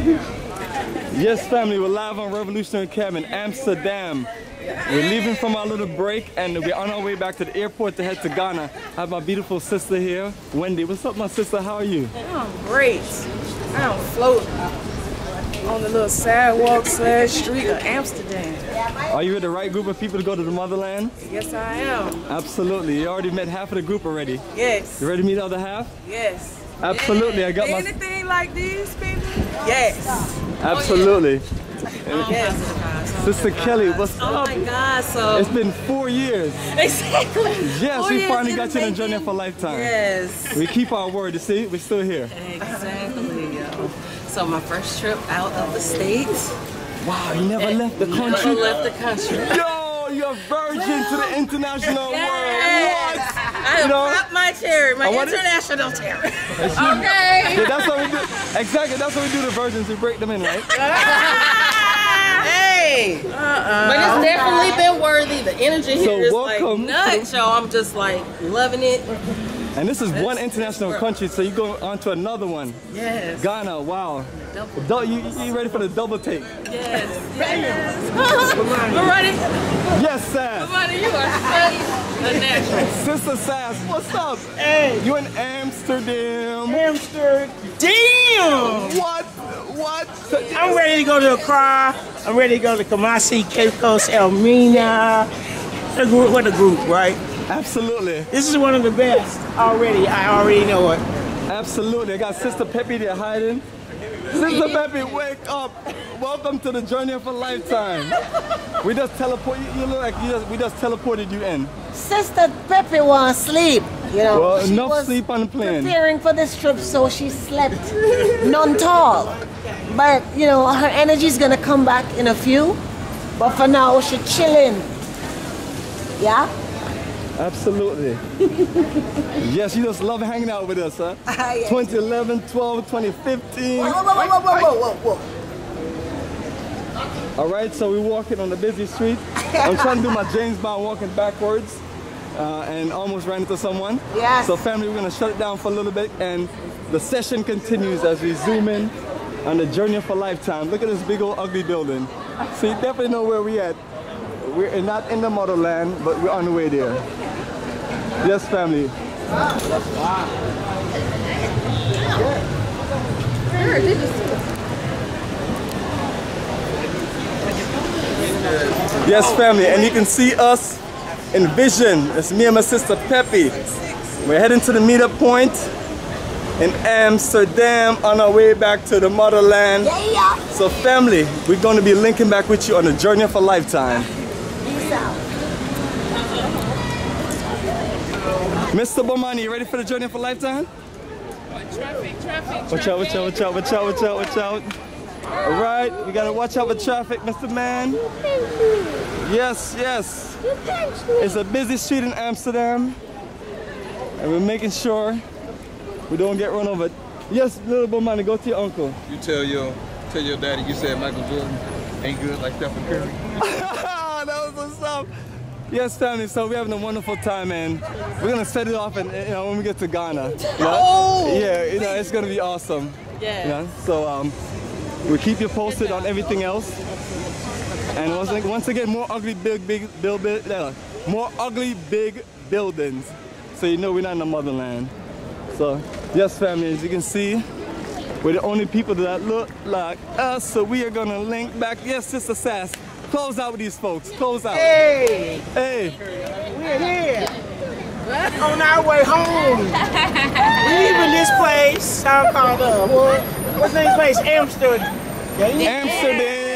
Yes, family, we're live on Revolutionary Cab in Amsterdam. We're leaving from our little break and we're on our way back to the airport to head to Ghana. I have my beautiful sister here, Wendy. What's up, my sister? How are you? I'm great. I'm floating on the little sidewalk slash street of Amsterdam. Are you with the right group of people to go to the motherland? Yes, I am. Absolutely. You already met half of the group already. Yes. You ready to meet the other half? Yes. Absolutely. I got my. Anything like these people? Yes. Oh, Absolutely. Oh, yes. Sister Kelly, what's Oh up? my God, so It's been four years. exactly. Yes, Four we finally got you in the journey for a lifetime. Yes, We keep our word. You see, we're still here. exactly. yo. So my first trip out of the states, Wow, you never left the country? never country. left the country. Yo, you're a virgin to the international Yes. world. I You have know? popped my cherry, my I want it- international cherry. What? Okay. Yeah, that's what we do. Exactly, that's what we do to virgins. We break them in, right? hey. Uh-uh. But it's definitely been worthy. The energy So here is welcome like nuts, y'all. I'm just like loving it. And this is one international country, so you go on to another one. Yes. Ghana, wow. Double. You, you ready for the double take? Yes. Yes. Loretta, Yes, Sass. Loretta, you are a natural. Sister Sass, what's up? Hey, You in Amsterdam? Amsterdam. What? What? I'm ready to go to Accra. I'm ready to go to Kumasi, Cape Coast, Elmina. Group, what a group, right? Absolutely. This is one of the best already. I already know it. Absolutely. I got Sister Peppy there hiding. Sister Peppy, wake up. Welcome to the journey of a lifetime. We just teleport you, you look like you just, we just teleported you in. Sister Peppy was asleep. You know, Well, she enough was sleep on the plane. preparing for this trip, so she slept none tall. But you know, her energy's gonna come back in a few. But for now, she's chilling. Yeah. Absolutely. yes, you just love hanging out with us, huh? Yes. 2011, 12, 2015. Whoa, whoa, whoa, whoa, whoa, whoa, whoa, whoa. All right, so we're walking on the busy street. I'm trying to do my James Bond walking backwards uh, and almost ran into someone. Yes. So family, we're gonna shut it down for a little bit and the session continues as we zoom in on the journey of a lifetime. Look at this big old ugly building. So you definitely know where we at. We're not in the motherland, but we're on the way there. Yes, family. Yes, family, and you can see us in vision. It's me and my sister Peppy. We're heading to the meetup point in Amsterdam on our way back to the motherland. Yeah. So, family, we're going to be linking back with you on a journey of a lifetime. Peace out. Mr. Bomani, you ready for the journey of a lifetime? Traffic, traffic, Watch out, watch out, watch out, watch out, watch out, watch out. All right, we gotta watch out for traffic, Mr. Man. Yes, yes. It's a busy street in Amsterdam, and we're making sure we don't get run over. Yes, little Bomani, go to your uncle. You tell your tell your daddy you said Michael Jordan ain't good like Stephen Curry. that was what's up. Yes, family. So we're having a wonderful time, and we're gonna set it off, and you know when we get to Ghana. You know? Oh! Yeah, you know it's gonna be awesome. Yeah. You know? So um, we'll keep you posted on everything else. And once, once again, more ugly big big build, uh, more ugly big buildings. So you know we're not in the motherland. So yes, family. As you can see, we're the only people that look like us. So we are gonna link back. Yes, Sister Sass. Close out with these folks. Close out. Hey, Hey, we're here. On our way home. leaving this place. I'm called uh, what? What's the name of this place? Amsterdam. Amsterdam.